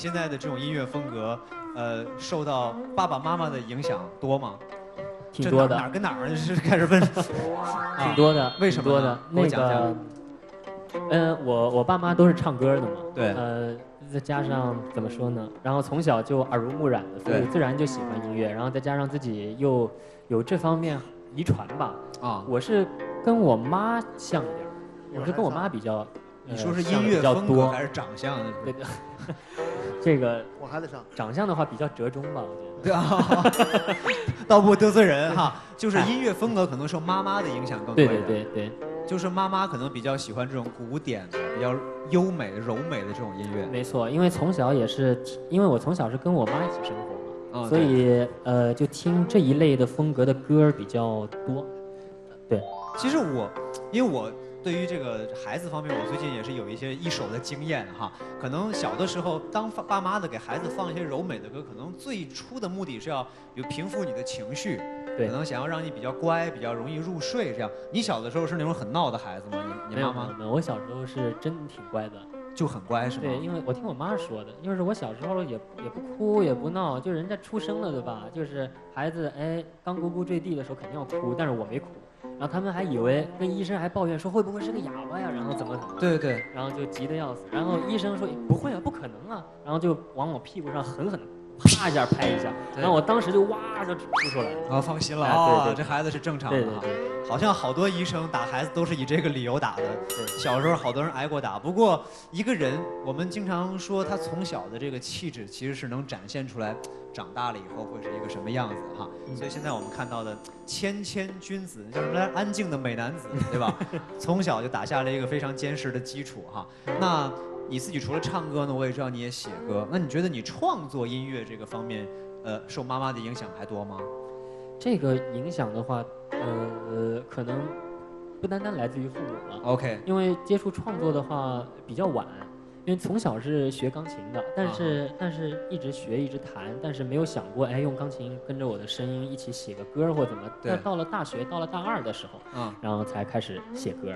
现在的这种音乐风格，呃，受到爸爸妈妈的影响多吗？挺多的，哪儿跟哪儿是开始问？挺多的，为什么多的？那个，嗯，我我爸妈都是唱歌的嘛，对，呃，再加上怎么说呢？然后从小就耳濡目染的，所以自然就喜欢音乐。然后再加上自己又有这方面遗传吧，啊，我是跟我妈像一点，我是跟我妈比较。你说是音乐风格还是长相？对对，这个我还得上。长相的话比较折中吧，我觉得。对啊，倒不得罪人哈，就是音乐风格可能受妈妈的影响更多一点。对对对，就是妈妈可能比较喜欢这种古典的、比较优美、柔美的这种音乐。没错，因为从小也是，因为我从小是跟我妈一起生活嘛，所以呃，就听这一类的风格的歌比较多。对，其实我，因为我。对于这个孩子方面，我最近也是有一些一手的经验哈。可能小的时候，当爸妈的给孩子放一些柔美的歌，可能最初的目的是要有平复你的情绪，可能想要让你比较乖，比较容易入睡。这样，你小的时候是那种很闹的孩子吗？你你妈妈？没有，我小时候是真挺乖的，就很乖是吗？对，因为我听我妈说的，就是我小时候也也不哭也不闹，就人家出生了对吧？就是孩子哎刚咕咕坠地的时候肯定要哭，但是我没哭。然后他们还以为跟医生还抱怨说会不会是个哑巴呀？然后怎么怎么？对对。然后就急得要死。然后医生说不会啊，不可能啊。然后就往我屁股上狠狠啪一下拍一下。然后我当时就哇就吐出来了。啊，放心了啊，这孩子是正常的。对对对。好像好多医生打孩子都是以这个理由打的。对。小时候好多人挨过打。不过一个人，我们经常说他从小的这个气质其实是能展现出来。长大了以后会是一个什么样子哈？所以现在我们看到的谦谦君子，叫什么来？安静的美男子，对吧？从小就打下了一个非常坚实的基础哈。那你自己除了唱歌呢？我也知道你也写歌。那你觉得你创作音乐这个方面，呃，受妈妈的影响还多吗？这个影响的话，呃，可能不单单来自于父母了。OK。因为接触创作的话比较晚。因为从小是学钢琴的，但是但是一直学一直弹，但是没有想过哎用钢琴跟着我的声音一起写个歌或怎么。对。到了大学，到了大二的时候，嗯，然后才开始写歌。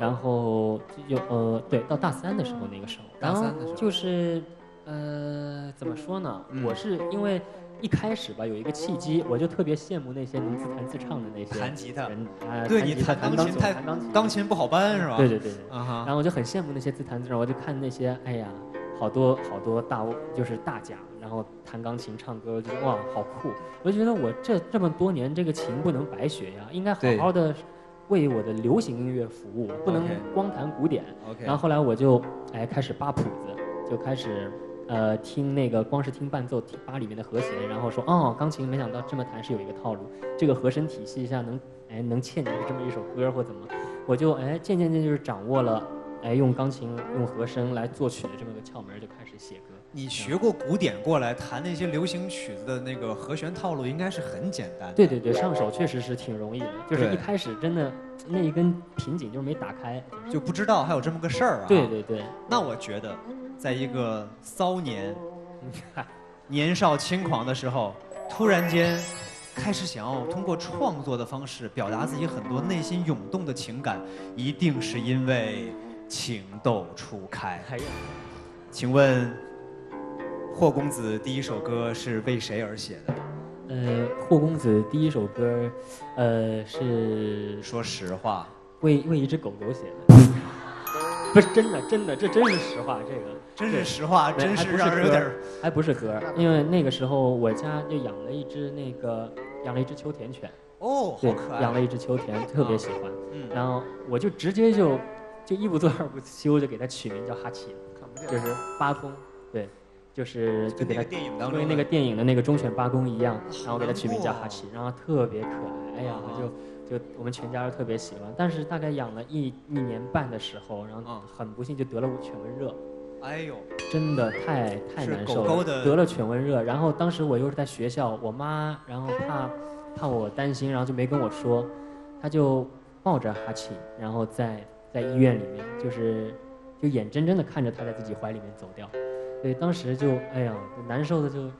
然后有呃对，到大三的时候那个时候。大三的时候。就是呃怎么说呢？我是因为。一开始吧，有一个契机，我就特别羡慕那些能自弹自唱的那些弹吉他人啊，对你弹钢琴，弹钢琴，钢琴不好搬是吧？对对对对。然后我就很羡慕那些自弹自唱，我就看那些，哎呀，好多好多大就是大家，然后弹钢琴唱歌，我觉得哇，好酷！我就觉得我这这么多年这个琴不能白学呀，应该好好的为我的流行音乐服务，不能光弹古典。OK。然后后来我就哎开始扒谱子，就开始。呃，听那个光是听伴奏，听八里面的和弦，然后说哦，钢琴没想到这么弹是有一个套路，这个和声体系下能哎能嵌进去这么一首歌或怎么，我就哎渐渐渐就是掌握了，哎用钢琴用和声来作曲的这么个窍门，就开始写歌。你学过古典过来弹那些流行曲子的那个和弦套路，应该是很简单。对对对，上手确实是挺容易的，就是一开始真的那一根瓶颈就是没打开，就不知道还有这么个事儿啊。对对对，那我觉得。在一个骚年、年少轻狂的时候，突然间开始想要通过创作的方式表达自己很多内心涌动的情感，一定是因为情窦初开。请问霍公子第一首歌是为谁而写的？呃，霍公子第一首歌，呃，是说实话，为为一只狗狗写的。不是真的，真的，这真是实话，这个。真是实话，真是让人有点还不是歌，因为那个时候我家就养了一只那个养了一只秋田犬，哦，好可爱，养了一只秋田，特别喜欢，嗯，然后我就直接就就一不做二不休，就给它取名叫哈奇，就是八公，对，就是就给它因为那个电影的那个忠犬八公一样，然后给它取名叫哈奇，然后特别可爱，哎呀，就。就我们全家都特别喜欢，但是大概养了一一年半的时候，然后很不幸就得了犬瘟热。哎呦，真的太太难受了，得了犬瘟热。然后当时我又是在学校，我妈然后怕怕我担心，然后就没跟我说，她就抱着哈奇，然后在在医院里面，就是就眼睁睁的看着他在自己怀里面走掉。所以当时就哎呀，难受的就，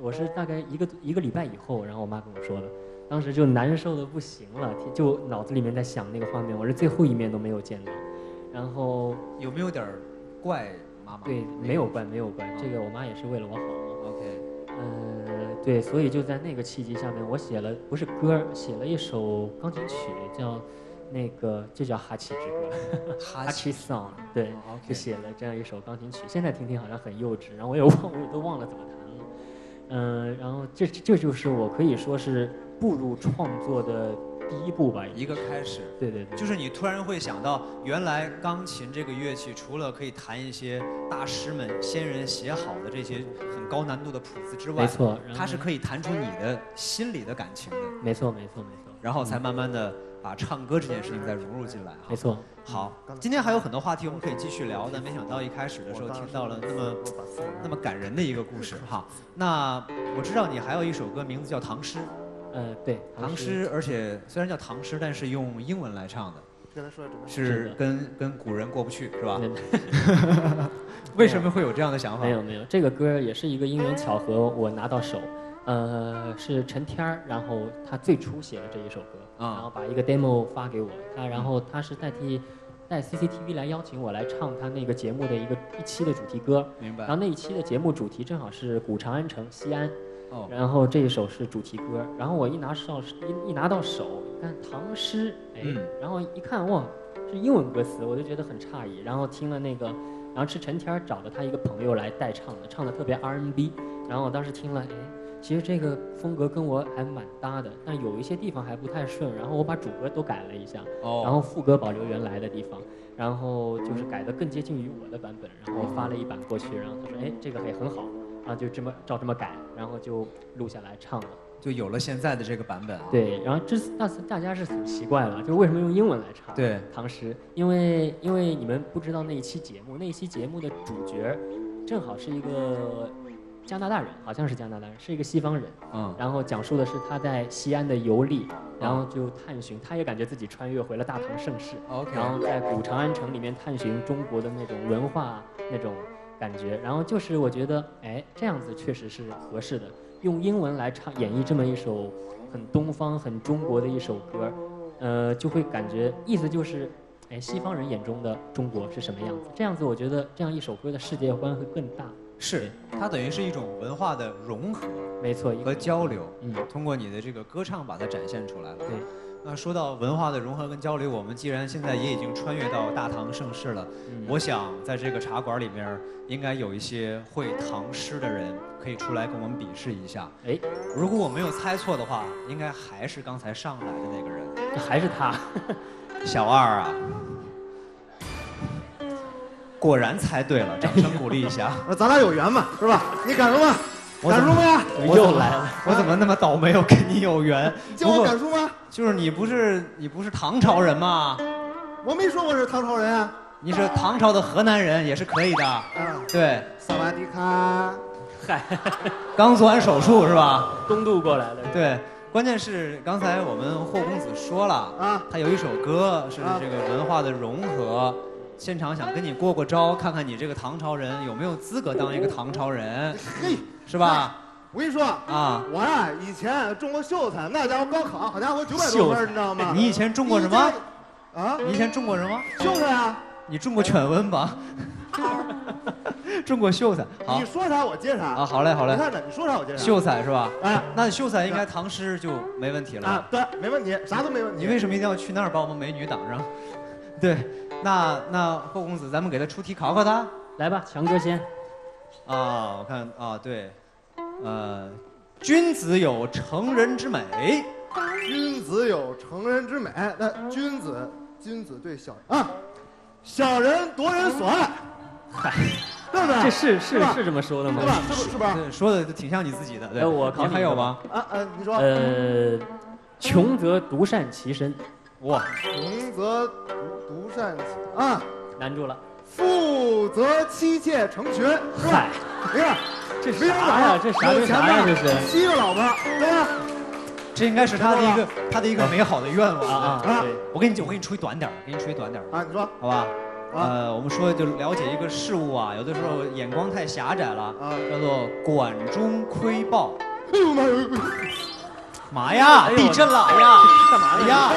我是大概一个一个礼拜以后，然后我妈跟我说的。当时就难受的不行了，就脑子里面在想那个画面，我是最后一面都没有见到。然后有没有点怪妈妈。对，没有怪，没有怪，这个我妈也是为了我好。OK，嗯，对，所以就在那个契机下面，我写了不是歌，写了一首钢琴曲，叫那个就叫哈奇之歌，哈奇 song，对，就写了这样一首钢琴曲。现在听听好像很幼稚，然后我也忘，我都忘了怎么弹了。嗯，然后这这就是我可以说是步入创作的。第一步吧，一个开始。对对对，就是你突然会想到，原来钢琴这个乐器，除了可以弹一些大师们、先人写好的这些很高难度的谱子之外，没错，它是可以弹出你的心里的感情的。没错没错没错。然后才慢慢的把唱歌这件事情再融入进来。没错。好，今天还有很多话题我们可以继续聊但，没想到一开始的时候听到了那么那么感人的一个故事哈。那我知道你还有一首歌，名字叫《唐诗》。呃，对，唐诗，而且虽然叫唐诗，但是用英文来唱的，跟他说是跟跟古人过不去，是吧？为什么会有这样的想法？没有没有，这个歌也是一个因缘巧合，我拿到手，呃，是陈天儿，然后他最初写的这一首歌，然后把一个 demo 发给我，他然后他是代替带 CCTV 来邀请我来唱他那个节目的一个一期的主题歌，明白？然后那一期的节目主题正好是古长安城西安。哦然后这一首是主题歌，然后我一拿上一一拿到手，看唐诗，哎，然后一看哇，是英文歌词，我就觉得很诧异。然后听了那个，然后是陈天儿找的他一个朋友来代唱的，唱的特别 R&B。然后我当时听了，哎，其实这个风格跟我还蛮搭的，但有一些地方还不太顺。然后我把主歌都改了一下，然后副歌保留原来的地方，然后就是改的更接近于我的版本。然后发了一版过去，然后他说，哎，这个也很好。然后就这么照这么改，然后就录下来唱了，就有了现在的这个版本。对，然后这次大大家是很奇怪了，就为什么用英文来唱？对，唐诗，因为因为你们不知道那一期节目，那一期节目的主角正好是一个加拿大人，好像是加拿大人，是一个西方人。嗯。然后讲述的是他在西安的游历，然后就探寻，他也感觉自己穿越回了大唐盛世。OK。然后在古长安城里面探寻中国的那种文化那种。感觉，然后就是我觉得，哎，这样子确实是合适的。用英文来唱演绎这么一首很东方、很中国的一首歌，呃，就会感觉意思就是，哎，西方人眼中的中国是什么样子？这样子，我觉得这样一首歌的世界观会更大。是，它等于是一种文化的融合，没错，和交流。嗯，通过你的这个歌唱把它展现出来了。对。那说到文化的融合跟交流，我们既然现在也已经穿越到大唐盛世了，我想在这个茶馆里面，应该有一些会唐诗的人可以出来跟我们比试一下。哎，如果我没有猜错的话，应该还是刚才上来的那个人，还是他，小二啊，果然猜对了，掌声鼓励一下。那咱俩有缘嘛，是吧？你敢说吗？敢说吗？又来了，我怎么那么倒霉，我跟你有缘？叫我敢说吗？就是你不是你不是唐朝人吗？我没说我是唐朝人啊。你是唐朝的河南人也是可以的。嗯，对。萨瓦迪卡。嗨，刚做完手术是吧？东渡过来的。对，关键是刚才我们霍公子说了啊，他有一首歌是这个文化的融合，现场想跟你过过招，看看你这个唐朝人有没有资格当一个唐朝人。嘿。是吧？我跟你说啊，我呀以前中过秀才，那家伙高考，好家伙九百多分，你知道吗？你以前中过什么？啊？你以前中过什么？秀才啊？你中过犬瘟吧？中过秀才。好你说啥我接啥。啊，好嘞，好嘞。你看着，你说啥我接啥。秀才是吧？哎，那秀才应该唐诗就没问题了。啊，对，没问题，啥都没问题。你为什么一定要去那儿把我们美女挡上？对，那那霍公子，咱们给他出题考考他。来吧，强哥先。啊，我看啊，对，呃，君子有成人之美。君子有成人之美，那君子，君子对小啊，小人夺人所爱。嗨，对不对？这是是是这么说的吗？对吧？是不是？说的挺像你自己的。对，我考你还有吗？啊呃，你说。呃，穷则独善其身。哇，穷则独独善其啊，难住了。富则妻妾成群，嗨，你看，这啥呀？这啥？这啥呀？这是七个老婆，对吧？这应该是他的一个他的一个美好的愿望啊啊！我给你我给你吹短点给你吹短点啊！你说好吧？呃，我们说就了解一个事物啊，有的时候眼光太狭窄了啊，叫做管中窥豹。哎呦妈呀！妈呀！地震了！哎呀！干嘛呀？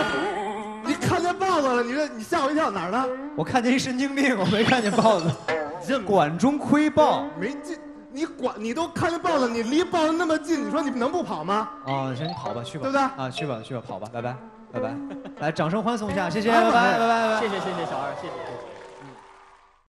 你看见豹子了？你这你吓我一跳，哪儿呢？我看见一神经病，我没看见豹子。这，管中窥豹，没进。你管你都看见豹子，你离豹子那么近，你说你能不跑吗？哦，行，你跑吧，去吧，对不对？啊，去吧，去吧，跑吧，拜拜，拜拜，来，掌声欢送一下，谢谢，拜拜，拜拜，拜拜，谢谢，谢谢小二，谢谢。